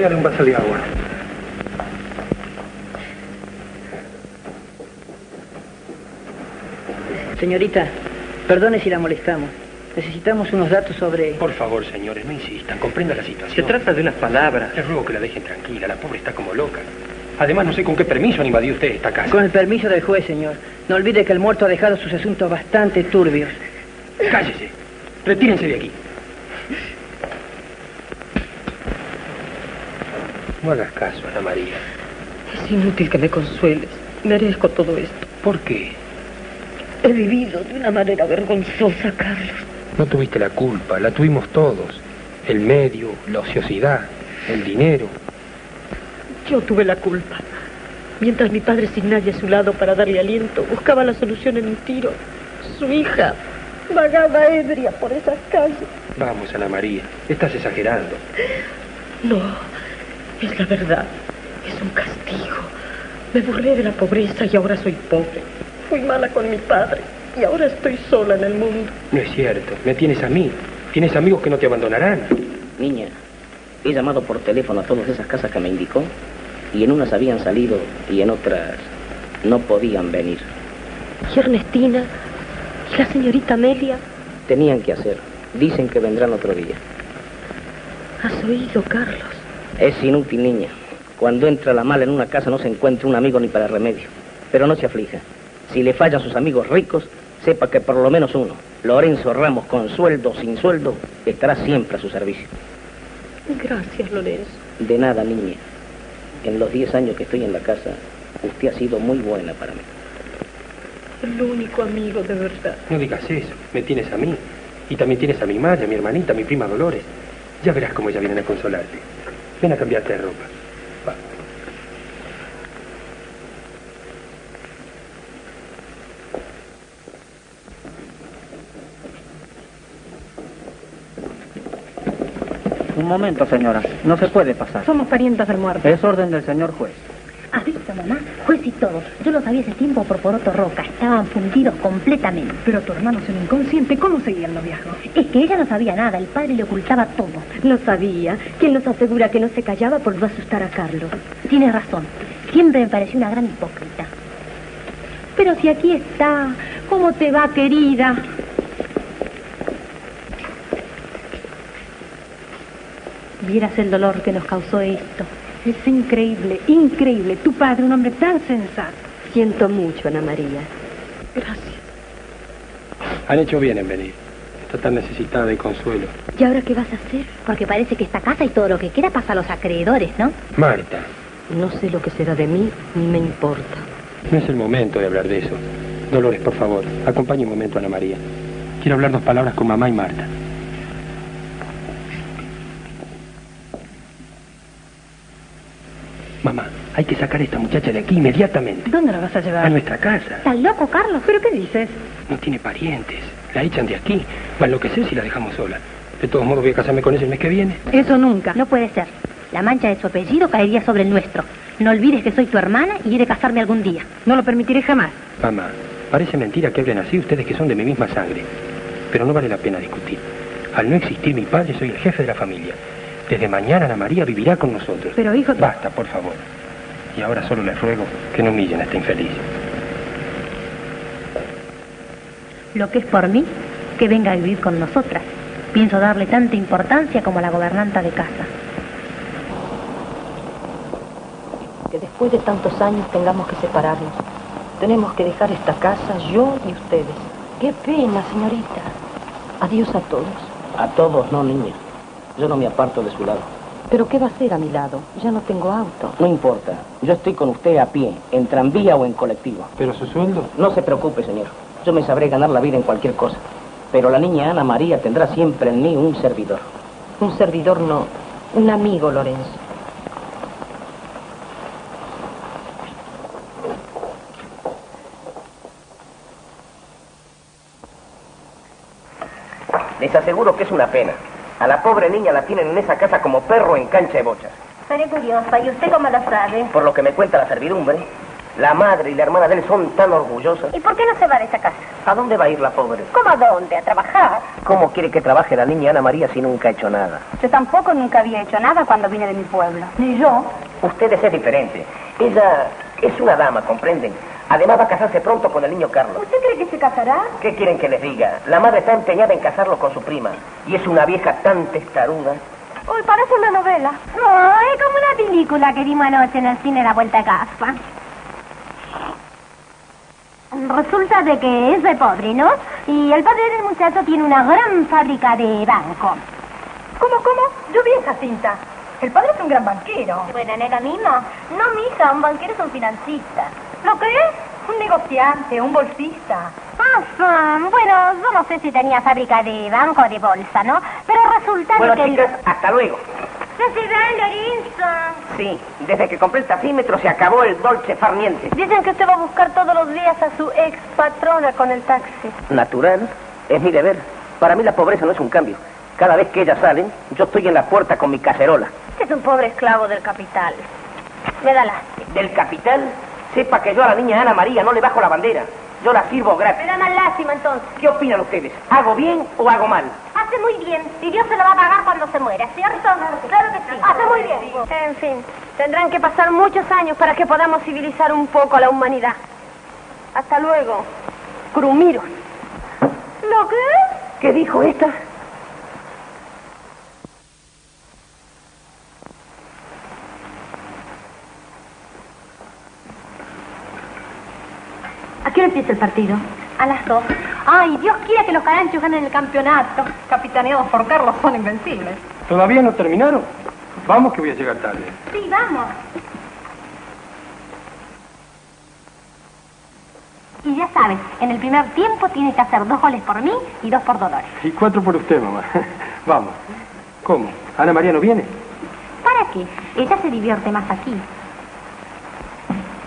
Dale un vaso de agua. Señorita, perdone si la molestamos. Necesitamos unos datos sobre... Por favor, señores, no insistan. Comprenda la situación. Se trata de unas palabras. Les ruego que la dejen tranquila. La pobre está como loca. Además, no sé con qué permiso han invadido ustedes esta casa. Con el permiso del juez, señor. No olvide que el muerto ha dejado sus asuntos bastante turbios. Cállese. Retírense de aquí. No hagas caso, Ana María. Es inútil que me consueles. Merezco todo esto. ¿Por qué? He vivido de una manera vergonzosa, Carlos. No tuviste la culpa, la tuvimos todos. El medio, la ociosidad, el dinero. Yo tuve la culpa. Mientras mi padre sin nadie a su lado para darle aliento, buscaba la solución en un tiro. Su hija vagaba ebria por esas calles. Vamos, Ana María, estás exagerando. No, es la verdad. Es un castigo. Me burlé de la pobreza y ahora soy pobre. Fui mala con mi padre y ahora estoy sola en el mundo. No es cierto, me tienes a mí. Tienes amigos que no te abandonarán. Niña, he llamado por teléfono a todas esas casas que me indicó y en unas habían salido y en otras no podían venir. ¿Y Ernestina? ¿Y la señorita Amelia? Tenían que hacer. Dicen que vendrán otro día. ¿Has oído, Carlos? Es inútil, niña. Cuando entra la mala en una casa no se encuentra un amigo ni para remedio. Pero no se aflija. Si le fallan sus amigos ricos, sepa que por lo menos uno, Lorenzo Ramos, con sueldo o sin sueldo, estará siempre a su servicio. Gracias, Lorenzo. De nada, niña. En los 10 años que estoy en la casa, usted ha sido muy buena para mí. El único amigo de verdad. No digas eso, me tienes a mí. Y también tienes a mi madre, a mi hermanita, a mi prima Dolores. Ya verás cómo ellas vienen a consolarte. Ven a cambiarte de ropa. Un momento, señora. No se puede pasar. Somos parientas del muerto. Es orden del señor juez. ¿Has visto, mamá? Juez y todo. Yo lo sabía hace tiempo por Poroto Roca. Estaban fundidos completamente. Pero tu hermano es un inconsciente. ¿Cómo seguían los viejos? Es que ella no sabía nada. El padre le ocultaba todo. Lo sabía. ¿Quién nos asegura que no se callaba por no asustar a Carlos? Tienes razón. Siempre me pareció una gran hipócrita. Pero si aquí está. ¿Cómo te va, querida? Vieras el dolor que nos causó esto. Es increíble, increíble. Tu padre, un hombre tan sensato. Siento mucho, Ana María. Gracias. Han hecho bien en venir. Está tan necesitada de consuelo. ¿Y ahora qué vas a hacer? Porque parece que esta casa y todo lo que queda pasa a los acreedores, ¿no? Marta, No sé lo que será de mí, ni me importa. no es el momento de hablar de eso. Dolores, por favor, acompañe un momento a Ana María. Quiero hablar dos palabras con mamá y Marta. Hay que sacar a esta muchacha de aquí inmediatamente. ¿Dónde la vas a A llevar? nuestra casa. ¿Estás loco, Carlos? ¿Pero qué dices? No tiene parientes. La echan de aquí. Va a enloquecer si la dejamos sola. De todos modos voy a casarme con ella el mes que viene. Eso nunca. No puede ser. La mancha de su apellido caería sobre el nuestro. No olvides que soy tu hermana y he de casarme algún día. No lo permitiré jamás. Mamá, parece mentira que hablen así ustedes que son de mi misma sangre. Pero no vale la pena discutir. Al no existir mi padre, soy el jefe de la familia. Desde mañana Ana María vivirá con nosotros. Pero, hijo... Basta, por favor. Y ahora solo les ruego que no humillen a esta infeliz. Lo que es por mí, que venga a vivir con nosotras. Pienso darle tanta importancia como a la gobernanta de casa. Que después de tantos años tengamos que separarnos. Tenemos que dejar esta casa, yo y ustedes. Qué pena, señorita. Adiós a todos. A todos no, niña. Yo no me aparto de su lado. ¿Pero qué va a hacer a mi lado? Ya no tengo auto. No importa. Yo estoy con usted a pie, en tranvía o en colectivo. ¿Pero su sueldo? No se preocupe, señor. Yo me sabré ganar la vida en cualquier cosa. Pero la niña Ana María tendrá siempre en mí un servidor. Un servidor no, un amigo, Lorenzo. Les aseguro que es una pena. A la pobre niña la tienen en esa casa como perro en cancha de bochas. Seré curiosa. ¿Y usted cómo lo sabe? Por lo que me cuenta la servidumbre, la madre y la hermana de él son tan orgullosas. ¿Y por qué no se va de esa casa? ¿A dónde va a ir la pobre? ¿Cómo a dónde? ¿A trabajar? ¿Cómo quiere que trabaje la niña Ana María si nunca ha hecho nada? Yo tampoco nunca había hecho nada cuando vine de mi pueblo. Ni yo. Ustedes es diferente. Ella es una dama, ¿comprenden? Además va a casarse pronto con el niño Carlos. ¿Usted que se casará? ¿Qué quieren que les diga? La madre está empeñada en casarlo con su prima. Y es una vieja tan testaruda. Uy, parece una novela. No, es como una película que vimos anoche en el cine La Vuelta a Casa. Resulta de que es de pobre, ¿no? Y el padre del muchacho tiene una gran fábrica de banco. ¿Cómo, cómo? Yo vi esa cinta. El padre es un gran banquero. Bueno, nena misma. No, mija, un banquero es un financista. ¿Lo que es? Un negociante, un bolsista. Ah, bueno, yo no sé si tenía fábrica de banco o de bolsa, ¿no? Pero resulta Bueno, que... chicas, hasta luego. No se va, Lorenzo. Sí, desde que compré el tafímetro se acabó el dolce farniente. Dicen que usted va a buscar todos los días a su ex patrona con el taxi. Natural, es mi deber. Para mí la pobreza no es un cambio. Cada vez que ellas salen, yo estoy en la puerta con mi cacerola. Usted es un pobre esclavo del capital. Me da lástima. Del capital, sepa que yo a la niña Ana María no le bajo la bandera. Yo la sirvo Me gratis. da más lástima entonces. ¿Qué opinan ustedes? ¿Hago bien o hago mal? Hace muy bien. Y Dios se lo va a pagar cuando se muera, ¿cierto? Claro que sí. Hace muy bien. En fin, tendrán que pasar muchos años para que podamos civilizar un poco a la humanidad. Hasta luego. Crumiros. ¿Lo qué? ¿Qué dijo esta? Empieza el partido? A las dos. Ay, Dios quiera que los caranchos ganen el campeonato. Capitaneados por Carlos son invencibles. ¿Todavía no terminaron? Vamos que voy a llegar tarde. Sí, vamos. Y ya sabes, en el primer tiempo tienes que hacer dos goles por mí y dos por Dolores. Y cuatro por usted, mamá. Vamos. ¿Cómo? ¿Ana María no viene? ¿Para qué? Ella se divierte más aquí.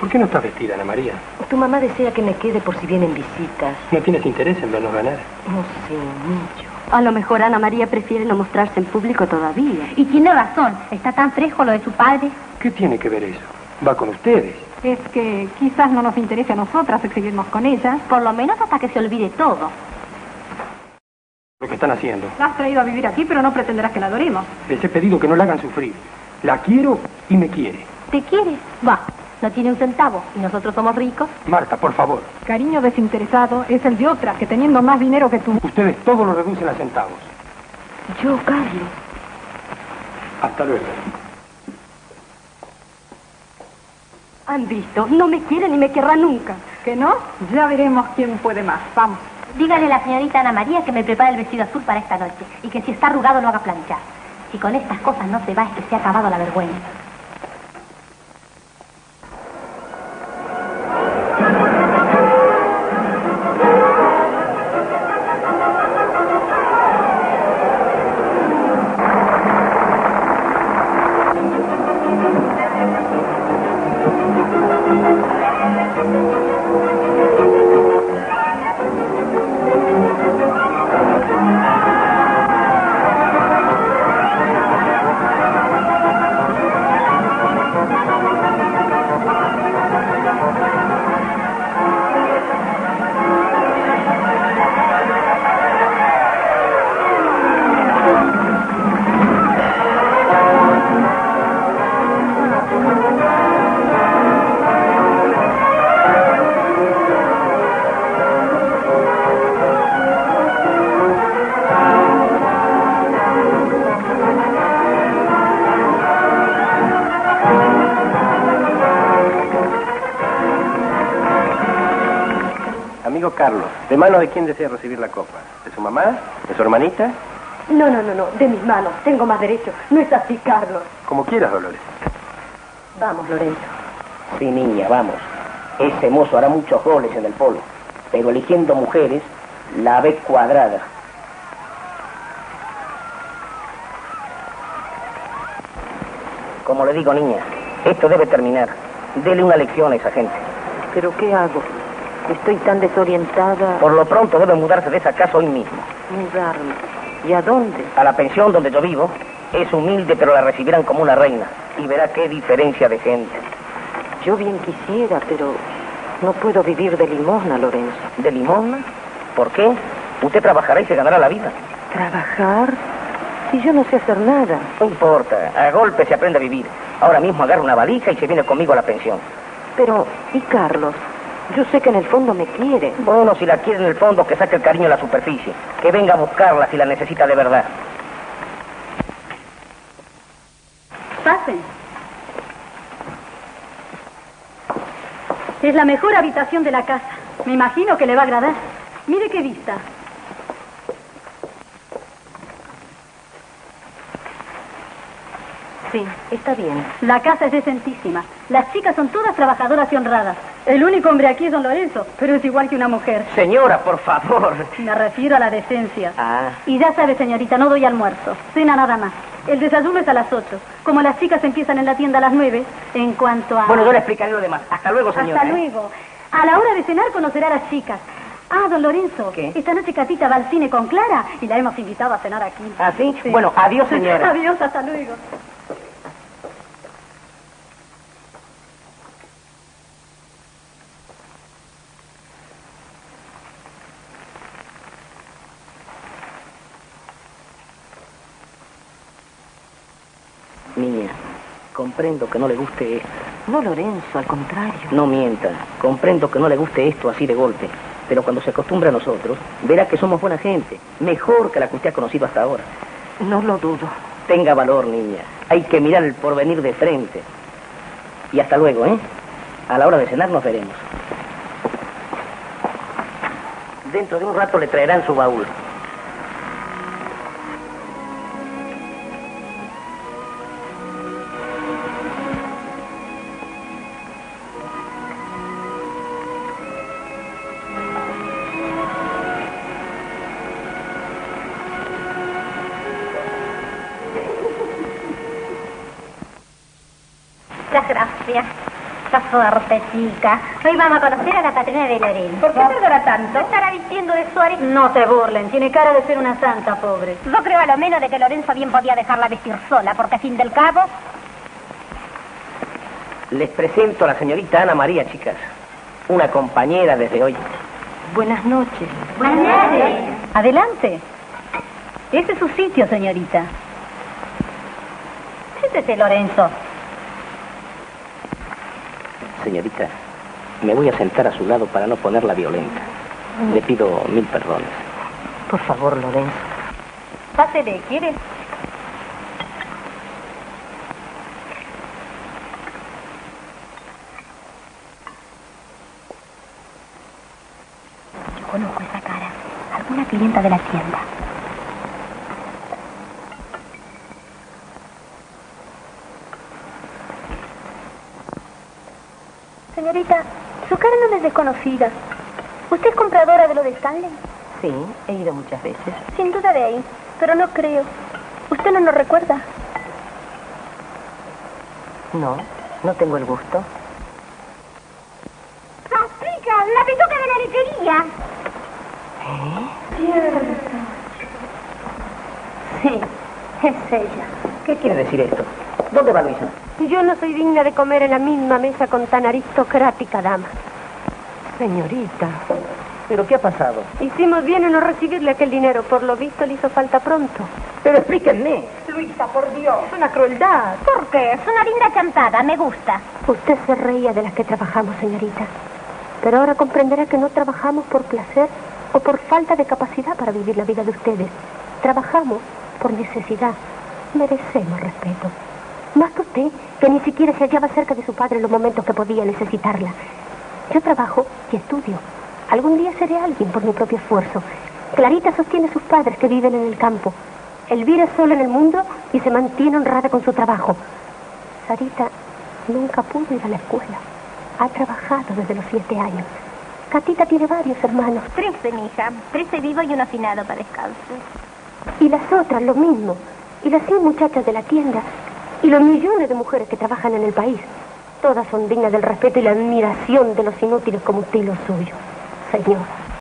¿Por qué no estás vestida, Ana María? Tu mamá desea que me quede por si vienen visitas. ¿No tienes interés en vernos ganar? No sé, mucho. A lo mejor Ana María prefiere no mostrarse en público todavía. Y tiene razón, está tan fresco lo de su padre. ¿Qué tiene que ver eso? Va con ustedes. Es que quizás no nos interese a nosotras seguirnos con ella. Por lo menos hasta que se olvide todo. Lo que están haciendo. La has traído a vivir aquí, pero no pretenderás que la adoremos. Les he pedido que no la hagan sufrir. La quiero y me quiere. ¿Te quiere? Va, no tiene un centavo y nosotros somos ricos. Marta, por favor. Cariño desinteresado es el de otra, que teniendo más dinero que tú. Ustedes todo lo reducen a centavos. Yo, Carlos. Hasta luego. Han visto, no me quiere ni me querrá nunca. ¿Que no? Ya veremos quién puede más. Vamos. Dígale a la señorita Ana María que me prepare el vestido azul para esta noche y que si está arrugado lo haga planchar. Si con estas cosas no se va es que se ha acabado la vergüenza. Amigo Carlos, ¿de manos de quién desea recibir la copa? ¿De su mamá? ¿De su hermanita? No, no, no, no, de mis manos. Tengo más derecho. No es así, Carlos. Como quieras, Dolores. Vamos, Lorenzo. Sí, niña, vamos. Ese mozo hará muchos goles en el polo, pero eligiendo mujeres, la ve cuadrada. Como le digo, niña, esto debe terminar. Dele una lección a esa gente. ¿Pero qué hago? Estoy tan desorientada. Por lo pronto debe mudarse de esa casa hoy mismo. Mudarme. ¿Y a dónde? A la pensión donde yo vivo. Es humilde, pero la recibirán como una reina. Y verá qué diferencia de gente. Yo bien quisiera, pero no puedo vivir de limosna, Lorenzo. ¿De limosna? ¿Por qué? Usted trabajará y se ganará la vida. ¿Trabajar? Si yo no sé hacer nada. No importa, a golpe se aprende a vivir. Ahora mismo agarra una valija y se viene conmigo a la pensión. Pero, ¿y Carlos? Yo sé que en el fondo me quiere. Bueno, si la quiere en el fondo, que saque el cariño a la superficie. Que venga a buscarla si la necesita de verdad. Pasen. Es la mejor habitación de la casa. Me imagino que le va a agradar. Mire qué vista. Sí, está bien. La casa es decentísima. Las chicas son todas trabajadoras y honradas. El único hombre aquí es don Lorenzo, pero es igual que una mujer. Señora, por favor. Me refiero a la decencia. Ah. Y ya sabe, señorita, no doy almuerzo. Cena nada más. El desayuno es a las 8. Como las chicas empiezan en la tienda a las 9, en cuanto a... Bueno, yo le explicaré lo demás. Hasta luego, señora. Hasta ¿eh? luego. A la hora de cenar conocerá a las chicas. Ah, don Lorenzo. ¿Qué? Esta noche Catita va al cine con Clara y la hemos invitado a cenar aquí. ¿Ah, sí? Bueno, adiós, señora. adiós, hasta luego. Niña, comprendo que no le guste esto. No, Lorenzo, al contrario. No mienta. Comprendo que no le guste esto así de golpe. Pero cuando se acostumbra a nosotros, verá que somos buena gente. Mejor que la que usted ha conocido hasta ahora. No lo dudo. Tenga valor, niña. Hay que mirar el porvenir de frente. Y hasta luego, ¿eh? A la hora de cenar nos veremos. Dentro de un rato le traerán su baúl. Gracias. Qué suerte, chica. Hoy vamos a conocer a la patrona de Lorenzo. ¿Por qué tardará tanto? ¿Qué estará diciendo de Suárez? No se burlen, tiene cara de ser una santa, pobre. Yo creo a lo menos de que Lorenzo bien podía dejarla vestir sola, porque a fin del cabo... Les presento a la señorita Ana María, chicas. Una compañera desde hoy. Buenas noches. Buenas noches. Adelante. Ese es su sitio, señorita. Siéntese, Lorenzo. Señorita, me voy a sentar a su lado para no ponerla violenta. Le pido mil perdones. Por favor, Lorenzo. Pásele, ¿quiere? Yo conozco esa cara. Alguna clienta de la tienda. Señorita, su cara no me es desconocida. ¿Usted es compradora de lo de Stanley? Sí, he ido muchas veces. Sin duda de ahí, pero no creo. ¿Usted no nos recuerda? No, no tengo el gusto. ¡Paprika! ¡La pituca de la lechería! Sí, es ella. ¿Qué quiere decir esto? ¿Dónde va Luisa? Yo no soy digna de comer en la misma mesa con tan aristocrática dama. Señorita. ¿Pero qué ha pasado? Hicimos bien en no recibirle aquel dinero. Por lo visto le hizo falta pronto. Pero explíquenme. Luisa, por Dios. Es una crueldad. ¿Por qué? Es una linda chantada, me gusta. Usted se reía de las que trabajamos, señorita. Pero ahora comprenderá que no trabajamos por placer o por falta de capacidad para vivir la vida de ustedes. Trabajamos por necesidad. Merecemos respeto. Más que usted, que ni siquiera se hallaba cerca de su padre en los momentos que podía necesitarla. Yo trabajo y estudio. Algún día seré alguien por mi propio esfuerzo. Clarita sostiene a sus padres que viven en el campo. Elvira es sola en el mundo y se mantiene honrada con su trabajo. Sarita nunca pudo ir a la escuela. Ha trabajado desde los siete años. Catita tiene varios hermanos. Trece, mija. Trece vivos y uno afinado para descanso. Y las otras lo mismo. Y las cien muchachas de la tienda. Y los millones de mujeres que trabajan en el país. Todas son dignas del respeto y la admiración de los inútiles como usted y los suyos. Señora.